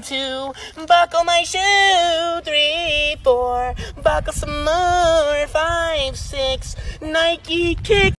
Two, buckle my shoe. Three, four, buckle some more. Five, six, Nike kick